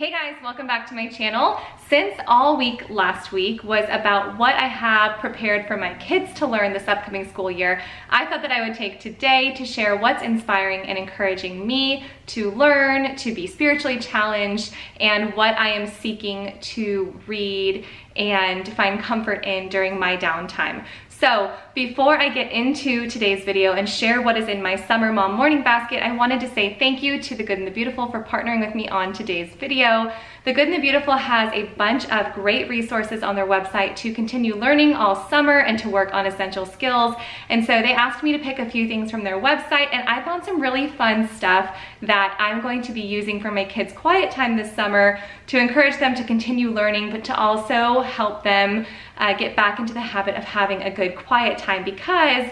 Hey guys, welcome back to my channel. Since all week last week was about what I have prepared for my kids to learn this upcoming school year, I thought that I would take today to share what's inspiring and encouraging me to learn, to be spiritually challenged, and what I am seeking to read and find comfort in during my downtime. So before I get into today's video and share what is in my summer mom morning basket, I wanted to say thank you to The Good and the Beautiful for partnering with me on today's video. The Good and the Beautiful has a bunch of great resources on their website to continue learning all summer and to work on essential skills. And so they asked me to pick a few things from their website and I found some really fun stuff that I'm going to be using for my kids' quiet time this summer to encourage them to continue learning, but to also help them uh, get back into the habit of having a good quiet time because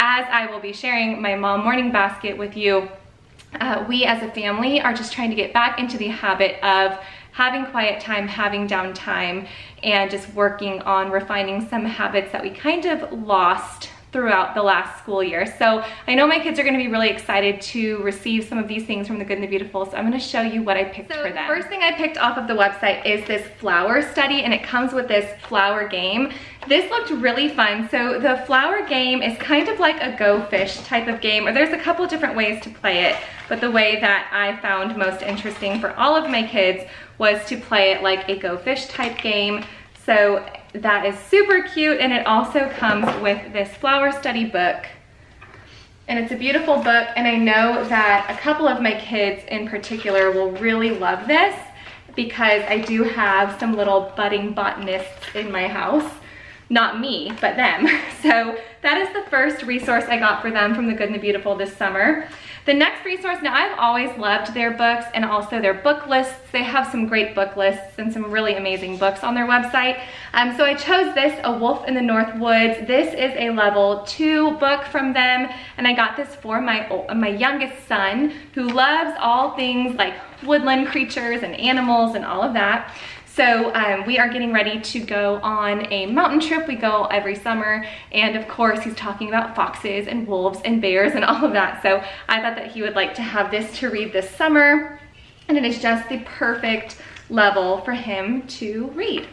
as I will be sharing my mom morning basket with you, uh, we as a family are just trying to get back into the habit of having quiet time, having downtime, and just working on refining some habits that we kind of lost throughout the last school year. So I know my kids are gonna be really excited to receive some of these things from The Good and the Beautiful, so I'm gonna show you what I picked so for them. first thing I picked off of the website is this flower study, and it comes with this flower game. This looked really fun. So the flower game is kind of like a Go Fish type of game, or there's a couple different ways to play it, but the way that I found most interesting for all of my kids was to play it like a Go Fish type game. So that is super cute and it also comes with this flower study book. And it's a beautiful book and I know that a couple of my kids in particular will really love this because I do have some little budding botanists in my house. Not me, but them. So that is the first resource I got for them from The Good and the Beautiful this summer. The next resource, now I've always loved their books and also their book lists. They have some great book lists and some really amazing books on their website. Um, so I chose this, A Wolf in the North Woods. This is a level two book from them and I got this for my, my youngest son who loves all things like woodland creatures and animals and all of that. So um, we are getting ready to go on a mountain trip. We go every summer. And of course, he's talking about foxes and wolves and bears and all of that. So I thought that he would like to have this to read this summer. And it is just the perfect level for him to read.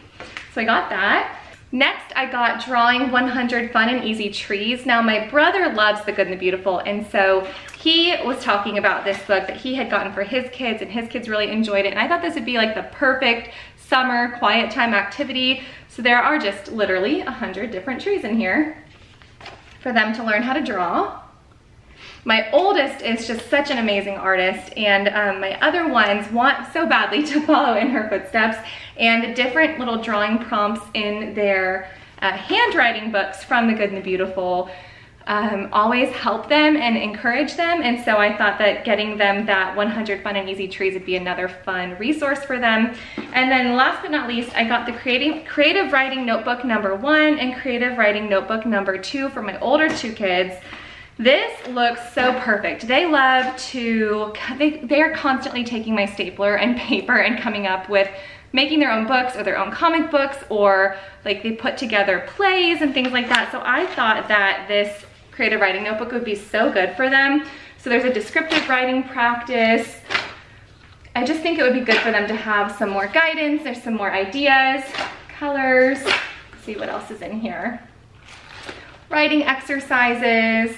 So I got that. Next, I got Drawing 100 Fun and Easy Trees. Now, my brother loves The Good and the Beautiful, and so he was talking about this book that he had gotten for his kids, and his kids really enjoyed it, and I thought this would be like the perfect summer quiet time activity. So there are just literally a 100 different trees in here for them to learn how to draw. My oldest is just such an amazing artist and um, my other ones want so badly to follow in her footsteps and the different little drawing prompts in their uh, handwriting books from The Good and the Beautiful um, always help them and encourage them. And so I thought that getting them that 100 Fun and Easy Trees would be another fun resource for them. And then last but not least, I got the creating, Creative Writing Notebook number one and Creative Writing Notebook number two for my older two kids. This looks so perfect. They love to, they, they are constantly taking my stapler and paper and coming up with making their own books or their own comic books or like they put together plays and things like that. So I thought that this creative writing notebook would be so good for them. So there's a descriptive writing practice. I just think it would be good for them to have some more guidance. There's some more ideas, colors. Let's see what else is in here. Writing exercises,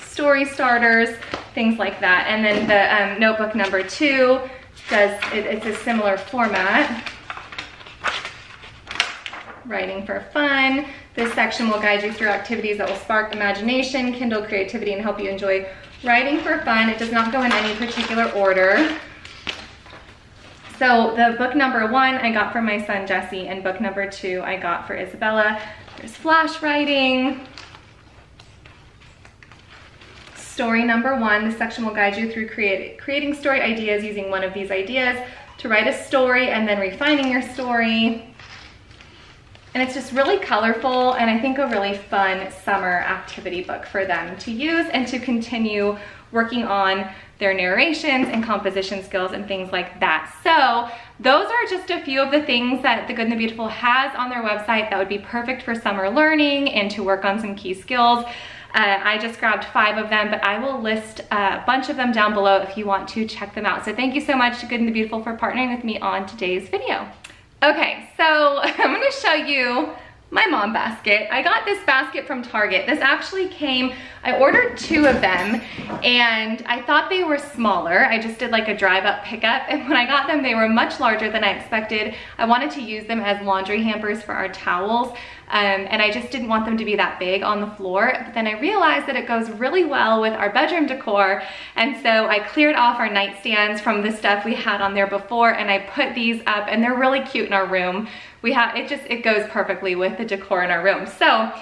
story starters, things like that. And then the um, notebook number two does, it, it's a similar format. Writing for fun. This section will guide you through activities that will spark imagination, kindle creativity, and help you enjoy writing for fun. It does not go in any particular order. So the book number one I got for my son Jesse, and book number two I got for Isabella. There's flash writing. Story number one, this section will guide you through create, creating story ideas using one of these ideas to write a story and then refining your story. And it's just really colorful and I think a really fun summer activity book for them to use and to continue working on their narrations and composition skills and things like that. So those are just a few of the things that The Good and the Beautiful has on their website that would be perfect for summer learning and to work on some key skills. Uh, I just grabbed five of them, but I will list a bunch of them down below if you want to check them out. So thank you so much to Good and the Beautiful for partnering with me on today's video. Okay, so I'm gonna show you my mom basket. I got this basket from Target. This actually came, I ordered two of them and I thought they were smaller. I just did like a drive up pickup and when I got them, they were much larger than I expected. I wanted to use them as laundry hampers for our towels um, and I just didn't want them to be that big on the floor. But then I realized that it goes really well with our bedroom decor and so I cleared off our nightstands from the stuff we had on there before and I put these up and they're really cute in our room we have, it just, it goes perfectly with the decor in our room. So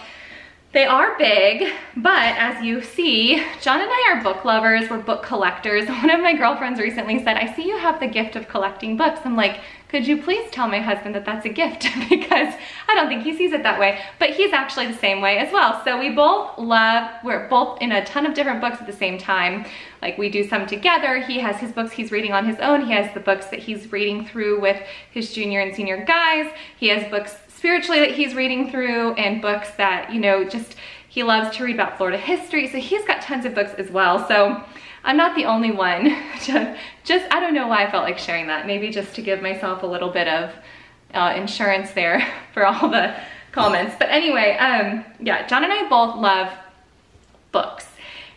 they are big, but as you see, John and I are book lovers, we're book collectors. One of my girlfriends recently said, I see you have the gift of collecting books. I'm like, could you please tell my husband that that's a gift? because I don't think he sees it that way, but he's actually the same way as well. So we both love, we're both in a ton of different books at the same time. Like we do some together. He has his books he's reading on his own. He has the books that he's reading through with his junior and senior guys. He has books spiritually that he's reading through and books that, you know, just he loves to read about Florida history. So he's got tons of books as well. So I'm not the only one. just, I don't know why I felt like sharing that. Maybe just to give myself a little bit of uh, insurance there for all the comments. But anyway, um, yeah, John and I both love books.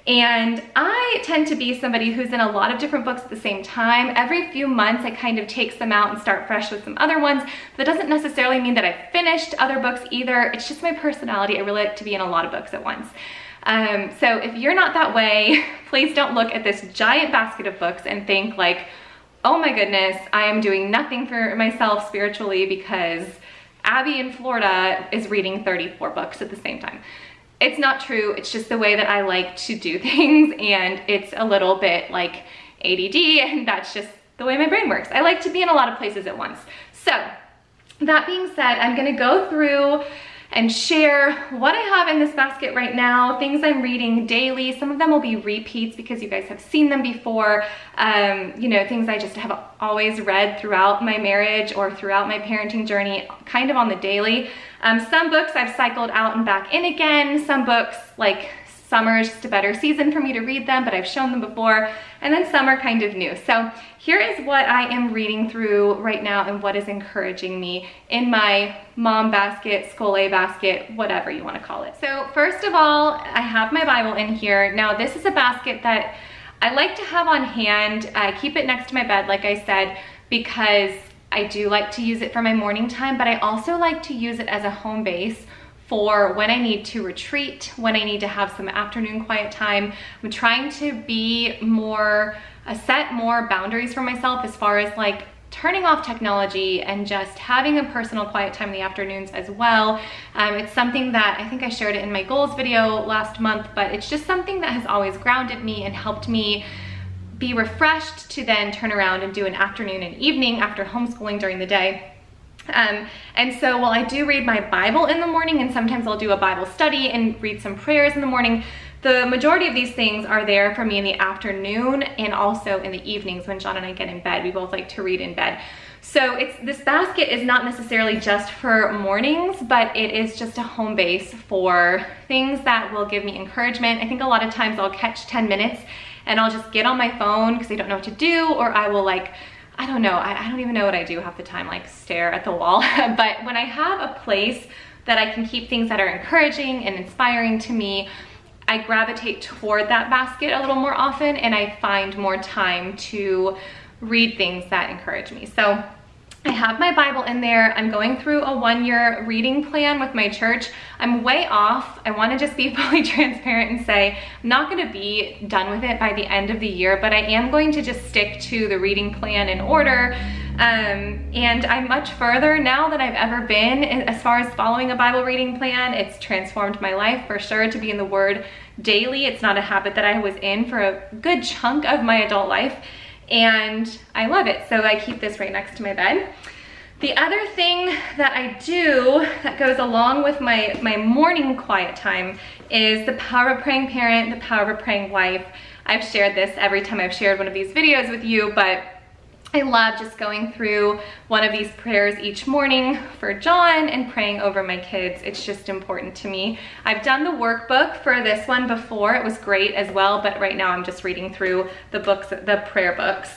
And I tend to be somebody who's in a lot of different books at the same time. Every few months, I kind of take some out and start fresh with some other ones. That doesn't necessarily mean that I've finished other books either. It's just my personality. I really like to be in a lot of books at once. Um, so if you're not that way, please don't look at this giant basket of books and think like, oh my goodness, I am doing nothing for myself spiritually because Abby in Florida is reading 34 books at the same time. It's not true. It's just the way that I like to do things and it's a little bit like ADD and that's just the way my brain works. I like to be in a lot of places at once. So that being said, I'm gonna go through and share what I have in this basket right now, things I'm reading daily. Some of them will be repeats because you guys have seen them before. Um, you know, things I just have always read throughout my marriage or throughout my parenting journey, kind of on the daily. Um, some books I've cycled out and back in again. Some books like Summer is just a better season for me to read them, but I've shown them before. And then some are kind of new. So here is what I am reading through right now and what is encouraging me in my mom basket, Schole basket, whatever you wanna call it. So first of all, I have my Bible in here. Now this is a basket that I like to have on hand. I keep it next to my bed, like I said, because I do like to use it for my morning time, but I also like to use it as a home base for when I need to retreat, when I need to have some afternoon quiet time. I'm trying to be more, uh, set more boundaries for myself as far as like turning off technology and just having a personal quiet time in the afternoons as well. Um, it's something that I think I shared it in my goals video last month, but it's just something that has always grounded me and helped me be refreshed to then turn around and do an afternoon and evening after homeschooling during the day um, and so while I do read my Bible in the morning and sometimes I'll do a Bible study and read some prayers in the morning, the majority of these things are there for me in the afternoon and also in the evenings when John and I get in bed. We both like to read in bed. So it's this basket is not necessarily just for mornings, but it is just a home base for things that will give me encouragement. I think a lot of times I'll catch 10 minutes and I'll just get on my phone because I don't know what to do or I will like I don't know, I, I don't even know what I do half the time, like stare at the wall. but when I have a place that I can keep things that are encouraging and inspiring to me, I gravitate toward that basket a little more often and I find more time to read things that encourage me. So I have my Bible in there. I'm going through a one-year reading plan with my church. I'm way off. I want to just be fully transparent and say I'm not going to be done with it by the end of the year, but I am going to just stick to the reading plan in order. Um, and I'm much further now than I've ever been as far as following a Bible reading plan. It's transformed my life for sure to be in the Word daily. It's not a habit that I was in for a good chunk of my adult life and I love it. So I keep this right next to my bed. The other thing that I do that goes along with my, my morning quiet time is the power of praying parent, the power of praying wife. I've shared this every time I've shared one of these videos with you, but I love just going through one of these prayers each morning for John and praying over my kids. It's just important to me. I've done the workbook for this one before. It was great as well, but right now I'm just reading through the books, the prayer books.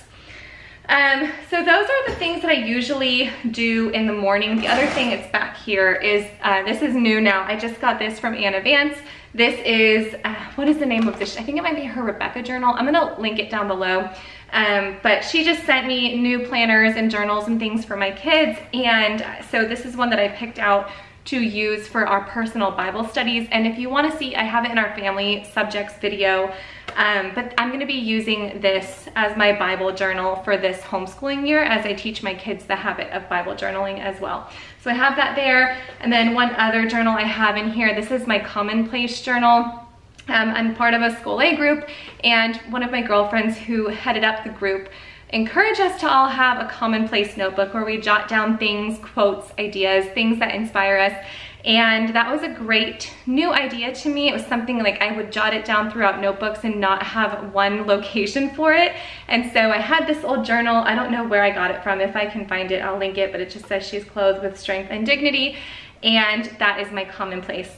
Um, so those are the things that I usually do in the morning. The other thing that's back here is, uh, this is new now. I just got this from Anna Vance. This is, uh, what is the name of this? I think it might be her Rebekah journal. I'm gonna link it down below. Um, but she just sent me new planners and journals and things for my kids. And so this is one that I picked out to use for our personal Bible studies. And if you wanna see, I have it in our family subjects video, um, but I'm gonna be using this as my Bible journal for this homeschooling year as I teach my kids the habit of Bible journaling as well. So I have that there. And then one other journal I have in here, this is my commonplace journal. Um, I'm part of a Schole group and one of my girlfriends who headed up the group encouraged us to all have a commonplace notebook where we jot down things, quotes, ideas, things that inspire us. And that was a great new idea to me. It was something like I would jot it down throughout notebooks and not have one location for it. And so I had this old journal. I don't know where I got it from. If I can find it, I'll link it, but it just says she's clothed with strength and dignity. And that is my commonplace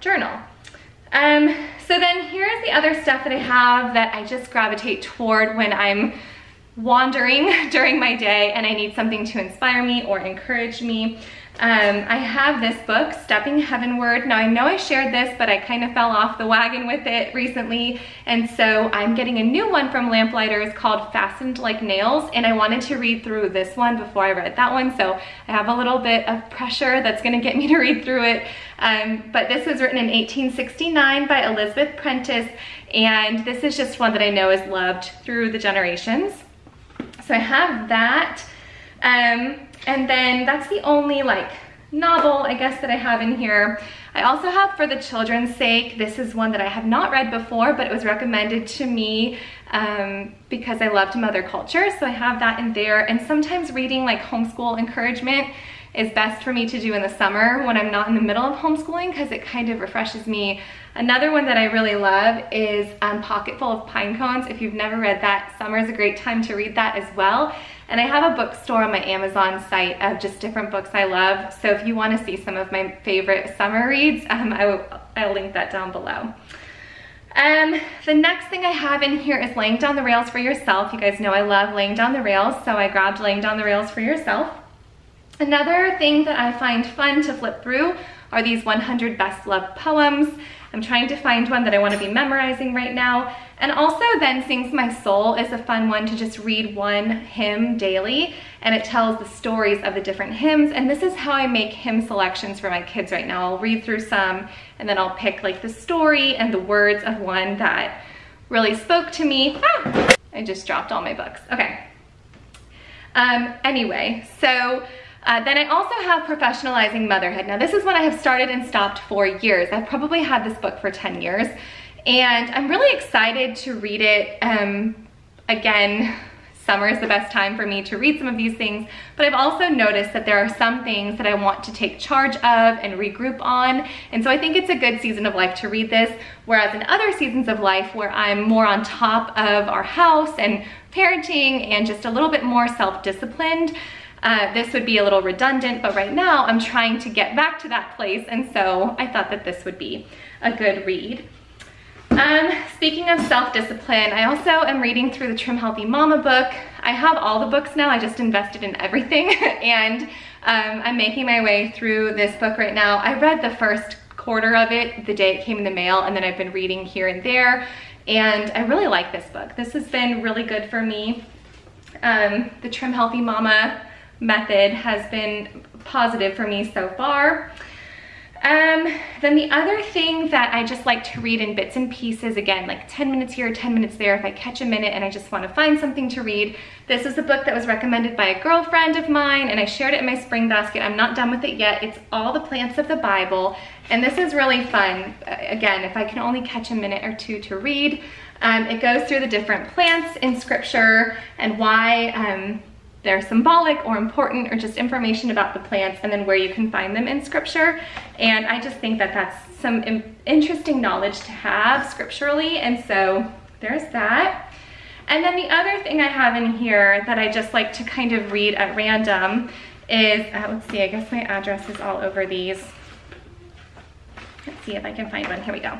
journal. Um, so then here's the other stuff that I have that I just gravitate toward when I'm wandering during my day and I need something to inspire me or encourage me. Um, I have this book, Stepping Heavenward. Now I know I shared this, but I kind of fell off the wagon with it recently. And so I'm getting a new one from Lamplighters called Fastened Like Nails. And I wanted to read through this one before I read that one. So I have a little bit of pressure that's gonna get me to read through it. Um, but this was written in 1869 by Elizabeth Prentiss, And this is just one that I know is loved through the generations. So I have that. Um, and then that's the only like novel, I guess, that I have in here. I also have For the Children's Sake. This is one that I have not read before, but it was recommended to me um, because I loved mother culture. So I have that in there. And sometimes reading like homeschool encouragement is best for me to do in the summer when I'm not in the middle of homeschooling because it kind of refreshes me. Another one that I really love is um, Pocketful of Pine Cones. If you've never read that, summer is a great time to read that as well. And I have a bookstore on my Amazon site of just different books I love. So if you want to see some of my favorite summer reads, um, I will, I'll link that down below. Um, the next thing I have in here is Laying Down the Rails for Yourself. You guys know I love laying down the rails, so I grabbed Laying Down the Rails for Yourself. Another thing that I find fun to flip through are these 100 best loved poems. I'm trying to find one that I want to be memorizing right now. And also then Sings My Soul is a fun one to just read one hymn daily and it tells the stories of the different hymns. And this is how I make hymn selections for my kids right now. I'll read through some and then I'll pick like the story and the words of one that really spoke to me. Ah, I just dropped all my books. Okay. Um, anyway, so uh, then I also have Professionalizing Motherhood. Now this is one I have started and stopped for years. I've probably had this book for 10 years and I'm really excited to read it. Um, again, summer is the best time for me to read some of these things, but I've also noticed that there are some things that I want to take charge of and regroup on. And so I think it's a good season of life to read this, whereas in other seasons of life where I'm more on top of our house and parenting and just a little bit more self-disciplined, uh, this would be a little redundant, but right now I'm trying to get back to that place, and so I thought that this would be a good read. Um, speaking of self-discipline, I also am reading through the Trim Healthy Mama book. I have all the books now, I just invested in everything, and um, I'm making my way through this book right now. I read the first quarter of it the day it came in the mail, and then I've been reading here and there, and I really like this book. This has been really good for me. Um, the Trim Healthy Mama method has been positive for me so far. Um, then the other thing that I just like to read in bits and pieces, again, like 10 minutes here, 10 minutes there, if I catch a minute and I just want to find something to read. This is a book that was recommended by a girlfriend of mine and I shared it in my spring basket. I'm not done with it yet. It's All the Plants of the Bible. And this is really fun. Again, if I can only catch a minute or two to read. Um, it goes through the different plants in scripture and why um, they're symbolic or important or just information about the plants and then where you can find them in scripture. And I just think that that's some interesting knowledge to have scripturally. And so there's that. And then the other thing I have in here that I just like to kind of read at random is, uh, let's see, I guess my address is all over these. Let's see if I can find one, here we go.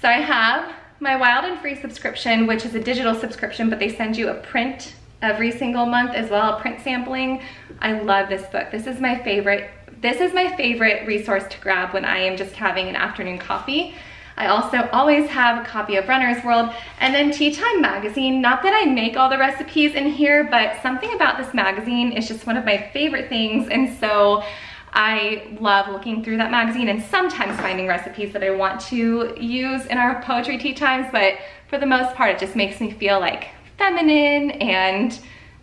So I have my Wild and Free subscription, which is a digital subscription, but they send you a print every single month as well, print sampling. I love this book. This is my favorite. This is my favorite resource to grab when I am just having an afternoon coffee. I also always have a copy of Runner's World and then Tea Time Magazine. Not that I make all the recipes in here, but something about this magazine is just one of my favorite things. And so I love looking through that magazine and sometimes finding recipes that I want to use in our poetry tea times, but for the most part, it just makes me feel like feminine and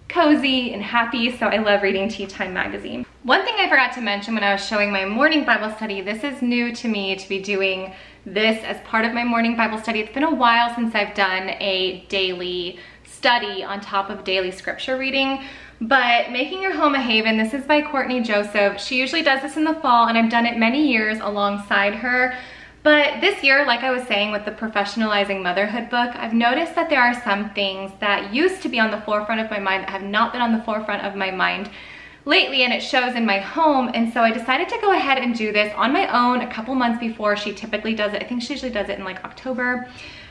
cozy and happy, so I love reading Tea Time magazine. One thing I forgot to mention when I was showing my morning Bible study, this is new to me to be doing this as part of my morning Bible study. It's been a while since I've done a daily study on top of daily scripture reading, but Making Your Home a Haven, this is by Courtney Joseph. She usually does this in the fall and I've done it many years alongside her. But this year, like I was saying with the Professionalizing Motherhood book, I've noticed that there are some things that used to be on the forefront of my mind that have not been on the forefront of my mind lately and it shows in my home and so I decided to go ahead and do this on my own a couple months before she typically does it. I think she usually does it in like October.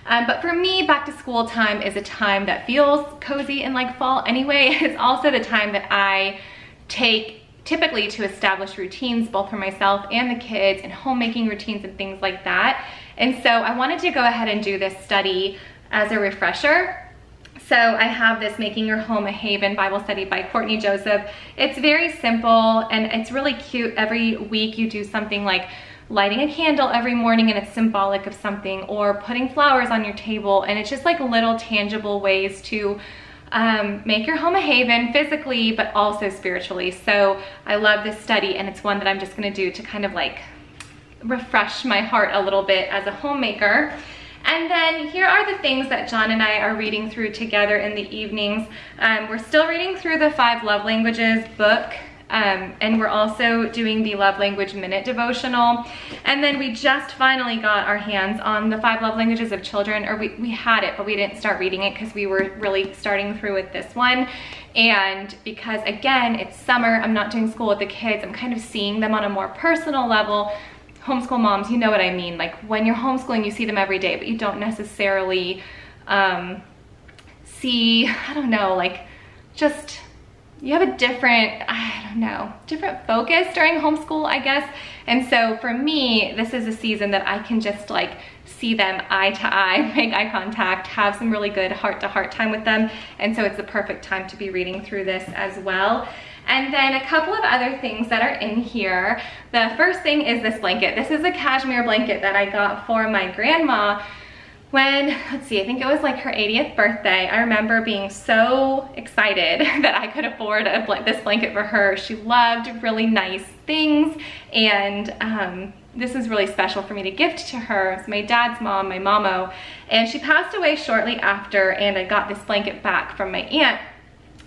Um, but for me, back to school time is a time that feels cozy and like fall anyway. It's also the time that I take typically to establish routines both for myself and the kids and homemaking routines and things like that. And so I wanted to go ahead and do this study as a refresher. So I have this Making Your Home a Haven Bible study by Courtney Joseph. It's very simple and it's really cute. Every week you do something like lighting a candle every morning and it's symbolic of something or putting flowers on your table and it's just like little tangible ways to um, make your home a haven physically, but also spiritually. So I love this study and it's one that I'm just gonna do to kind of like refresh my heart a little bit as a homemaker. And then here are the things that John and I are reading through together in the evenings. Um, we're still reading through the Five Love Languages book um, and we're also doing the Love Language Minute devotional. And then we just finally got our hands on the Five Love Languages of Children, or we, we had it, but we didn't start reading it because we were really starting through with this one. And because again, it's summer, I'm not doing school with the kids, I'm kind of seeing them on a more personal level. Homeschool moms, you know what I mean. Like when you're homeschooling, you see them every day, but you don't necessarily um, see, I don't know, like just you have a different, I don't know, different focus during homeschool, I guess. And so for me, this is a season that I can just like see them eye to eye, make eye contact, have some really good heart to heart time with them. And so it's the perfect time to be reading through this as well. And then a couple of other things that are in here. The first thing is this blanket. This is a cashmere blanket that I got for my grandma when, let's see, I think it was like her 80th birthday, I remember being so excited that I could afford a bl this blanket for her. She loved really nice things and um, this was really special for me to gift to her. It's my dad's mom, my mamo, and she passed away shortly after and I got this blanket back from my aunt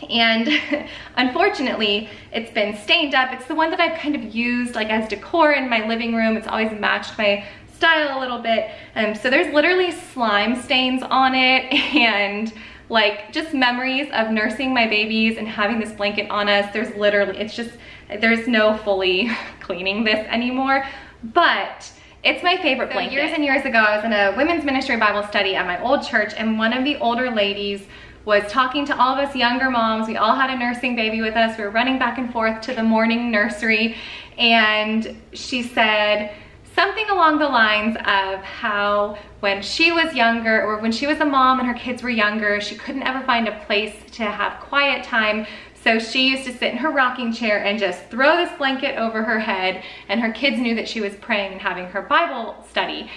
and unfortunately it's been stained up it's the one that I've kind of used like as decor in my living room it's always matched my style a little bit. Um, so there's literally slime stains on it and like just memories of nursing my babies and having this blanket on us. There's literally, it's just, there's no fully cleaning this anymore, but it's my favorite so blanket. Years and years ago, I was in a women's ministry Bible study at my old church and one of the older ladies was talking to all of us younger moms. We all had a nursing baby with us. We were running back and forth to the morning nursery and she said, something along the lines of how when she was younger or when she was a mom and her kids were younger, she couldn't ever find a place to have quiet time. So she used to sit in her rocking chair and just throw this blanket over her head and her kids knew that she was praying and having her Bible study.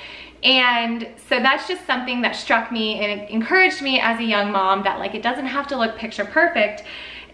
And so that's just something that struck me and encouraged me as a young mom that like it doesn't have to look picture perfect.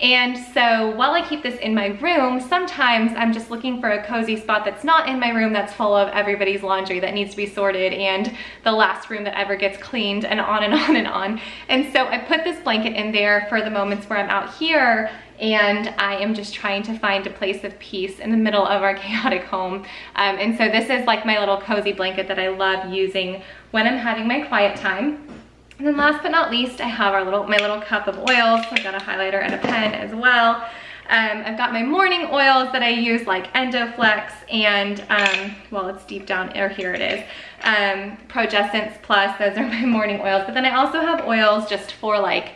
And so while I keep this in my room, sometimes I'm just looking for a cozy spot that's not in my room that's full of everybody's laundry that needs to be sorted and the last room that ever gets cleaned and on and on and on. And so I put this blanket in there for the moments where I'm out here and I am just trying to find a place of peace in the middle of our chaotic home. Um, and so this is like my little cozy blanket that I love using when I'm having my quiet time. And then last but not least, I have our little my little cup of oils. So I've got a highlighter and a pen as well. Um, I've got my morning oils that I use like Endoflex and, um, well, it's deep down, or here it is, um, Plus. Those are my morning oils. But then I also have oils just for like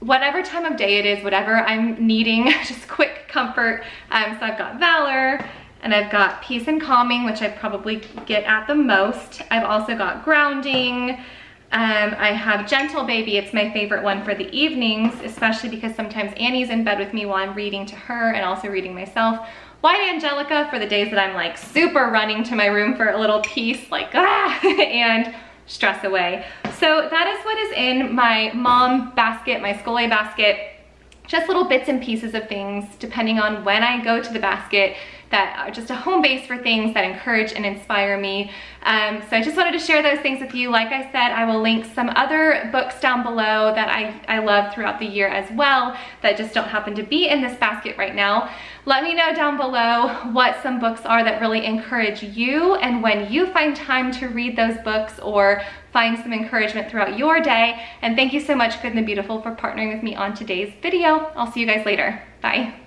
whatever time of day it is, whatever I'm needing, just quick comfort. Um, so I've got Valor, and I've got Peace and Calming, which I probably get at the most. I've also got Grounding, um, I have Gentle Baby. It's my favorite one for the evenings, especially because sometimes Annie's in bed with me while I'm reading to her and also reading myself. White Angelica for the days that I'm like super running to my room for a little peace, like ah, and stress away. So that is what is in my mom basket, my Schole basket just little bits and pieces of things depending on when I go to the basket that are just a home base for things that encourage and inspire me. Um, so I just wanted to share those things with you. Like I said, I will link some other books down below that I, I love throughout the year as well that just don't happen to be in this basket right now. Let me know down below what some books are that really encourage you and when you find time to read those books or find some encouragement throughout your day. And thank you so much, Good and the Beautiful, for partnering with me on today's video. I'll see you guys later. Bye.